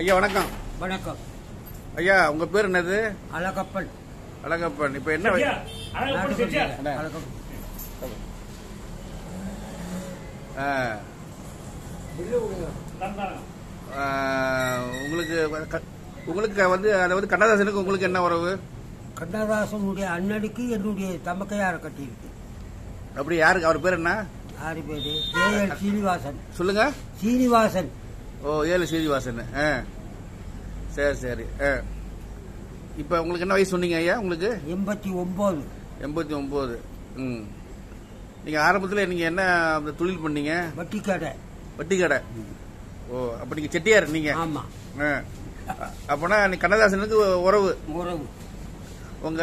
ஐயா வணக்கம். வணக்கம். ஐயா உங்க பேர் என்னது? அழகப்பன். அழகப்பன். இப்ப என்ன உங்களுக்கு உங்களுக்கு வந்து அதாவது கண்ணதாசனுக்கு உங்களுக்கு என்ன உறவு? கண்ணதாசனுடைய அண்ணனுக்கு என்னுடைய தமக்கையார கட்டியிருக்கு. அப்படி யாருக்கு அவர் பேர் என்ன? ஆறு பேரு? சீனிவாசன். சொல்லுங்க. சீனிவாசன். ஓ ஏழு சீனிவாசன் ஆ. சரி சரி. ஆ. இப்போ உங்களுக்கு என்ன வயசு சொன்னீங்க ஐயா உங்களுக்கு? எண்பத்தி ஒன்பது எண்பத்தி ஒம்பது. ம். நீங்கள் ஆரம்பத்தில் நீங்கள் என்ன அந்த தொழில் பண்ணீங்க? வட்டி கடை வட்டி கடை ஓ அப்போ நீங்கள் செட்டியார் நீங்கள் ஆமா. ஆ. அப்போனா நீ கண்ணதாசனுக்கு உறவு? உறவு. உங்க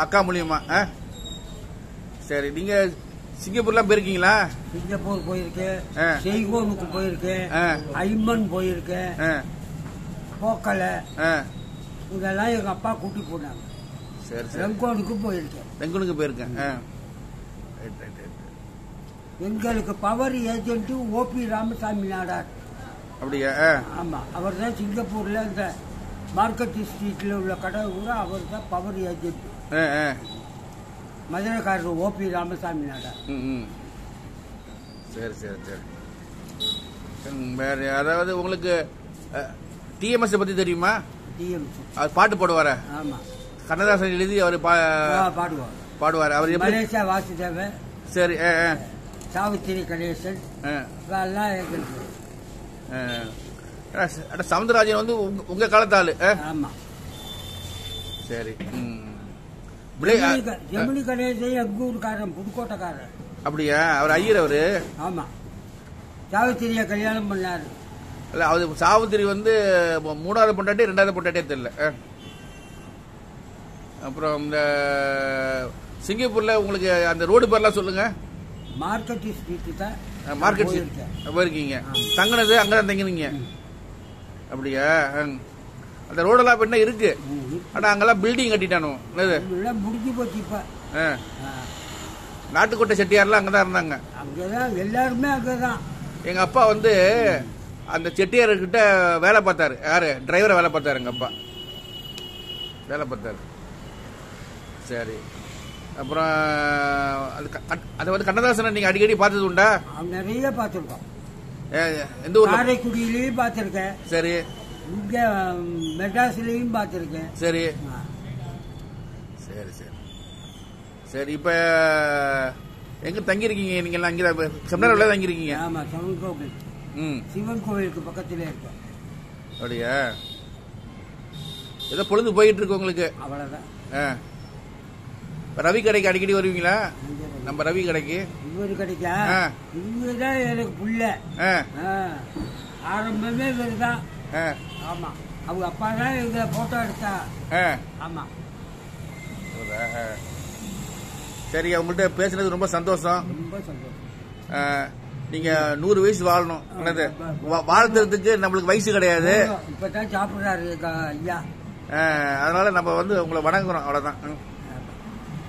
அக்கா மூலியமா ஆ? சரி நீங்க சிங்கப்பூர்லாம் போயிருக்கீங்களா சிங்கப்பூர் போயிருக்கேன் ஆ. செய்கோனுக்கு போயிருக்கேன். ஐமன் போயிருக்கேன் போக்கலை. இதெல்லாம் எங்க அப்பா கூட்டி போனாங்க சரி ரெங்கோனுக்கு போயிருக்கேன் பெங்குனுக்கு போயிருக்கேன். எங்களுக்கு power agent O P Ramasamy Nadar அப்படியா. ஆமா அவர் தான் சிங்கப்பூர்ல இந்த மார்க்கெட் ஸ்ட்ரீட்ல உள்ள கடை கூட அவர் தான் பவர் ஏஜென்ட். மதுரைக்காரர் ஓபி ராமசாமி ம். சரி சரி சரி. வேற அதாவது உங்களுக்கு டிஎம்எஸ் பத்தி தெரியுமா? டிஎம்சி அவர் பாட்டு பாடுவார? ஆமா. கண்ணதாசன் எழுதி அவர் பாடுவார். பாடுவார். அவர் மலேசியா வாசுதேவன் சரி சாவித்திரி கணேசன் ஆ. இதெல்லாம் எங்களுக்கு சவுந்தரராஜன் வந்து உங்க- உங்க காலத்து ஆளு ஆ? ஆமா. சரி ம். ஜெமினி க- ஜெமினி கணேசன் எங்க ஊருக்காரன் புதுக்கோட்டைக்காரன் அப்படியா? அவர் ஐயர் அவரு? ஆமா. சாவித்திரிய கல்யாணம் பண்ணாரு. இல்ல அவர் சாவித்திரி வந்து மூணாவது பொண்டாட்டி ரெண்டாவது பொண்டாட்டியே தெரியல. அப்புறம் இந்த சிங்கப்பூர்ல உங்களுக்கு அந்த ரோடு பேர்லாம் சொல்லுங்க. மார்க்கெட் ஸ்ட்ரீட் தான். மார்க்கெட் போயிருக்கீங்க. தங்கினது அங்கதான் தங்கினீங்க. அப்படியா. அந்த ரோடெல்லாம் இப்ப என்ன இருக்கு? ம். ஆனா அங்கெல்லாம் பில்டிங் கட்டிட்டானோ? என்னது? முடிஞ்சு போச்சு இப்ப. நாட்டுக்கோட்டை செட்டியார்லாம் அங்கதான் இருந்தாங்க. அங்கதான் எல்லாருமே அங்கதான். எங்க அப்பா வந்து அந்த செட்டியார் கிட்ட வேலை பார்த்தாரு. யாரு? டிரைவரை வேலை பார்த்தாரு எங்க அப்பா. வேலை பார்த்தாரு. சரி. அப்புறம் அது அதை வந்து கண்ணதாசனை நீங்க அடிக்கடி பார்த்தது உண்டா? நிறைய பார்த்துருக்கோம். எந்த ஊர்ல? காரைக்குடியிலையும் பார்த்துருக்கேன். சரி. இங்க மெட்ராஸ்லயும் பார்த்துருக்கேன். சரி. சரி சரி. சரி இப்ப எங்க தங்கியிருக்கீங்க? நீங்க எல்லாம் அங்கதான் செம்னாரில் தங்கியிருக்கீங்க. ஆமா சிவன் கோவில். ம். சிவன் கோவிலுக்கு பக்கத்துல இருக்கேன் அப்படியா? ஏதோ பொழுது போயிட்டு இருக்கு உங்களுக்கு. அவ்வளவுதான். ஆ. ரவி கடைக்கு அடிக்கடி வருவீங்களா. நம்ம ரவி கடைக்கு. இவரு கிடைக்கா? ஆ. இவருதான் எனக்கு புள்ள. ஆரம்பமே இவரு தான் ஆமா. அவங்க அப்பா தான் எங்களை போட்டோ எடுத்தா. ஆமா. சரி உங்கள்கிட்ட பேசுனது ரொம்ப சந்தோஷம். ரொம்ப சந்தோஷம். நீங்க நூறு வயசு வாழணும். என்னது? வாழ்த்துறதுக்கு நம்மளுக்கு வயசு கிடையாது. இப்பதான் சாப்பிடுறாரு ஐயா. அதனால நம்ம வந்து உங்களை வணங்குறோம் அவ்வளவுதான்.